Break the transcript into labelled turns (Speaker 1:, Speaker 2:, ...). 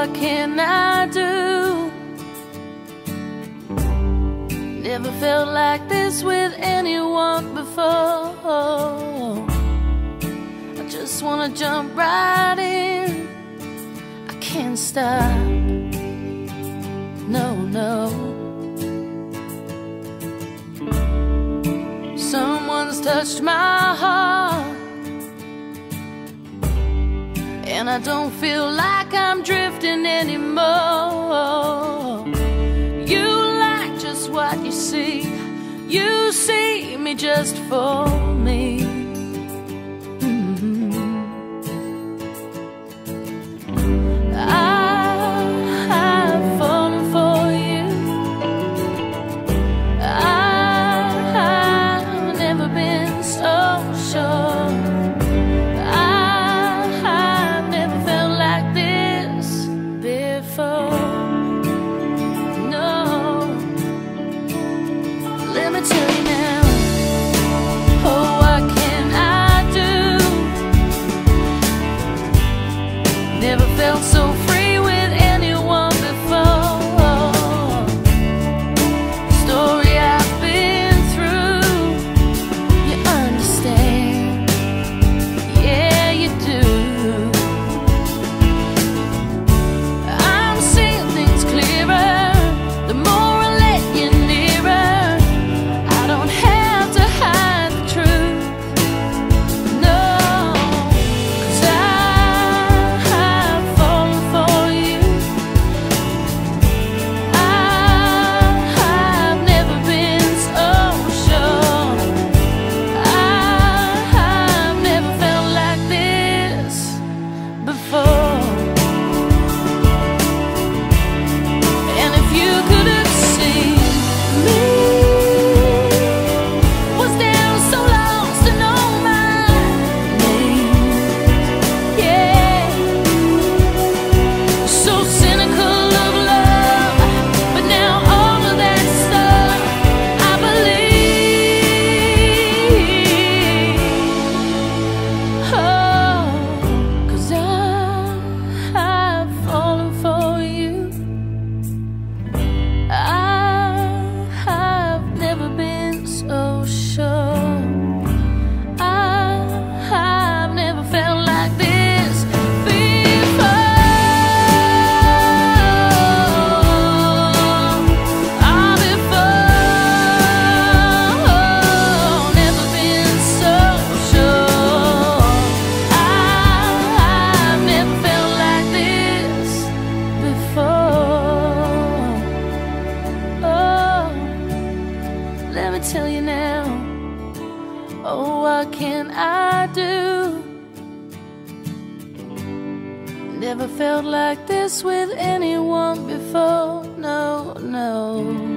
Speaker 1: what can I do? Never felt like this with anyone before. I just wanna jump right in. I can't stop. No, no. Someone's touched my heart. And I don't feel like I'm drifting anymore. You like just what you see. You see me just for for what can I do? Never felt like this with anyone before, no, no.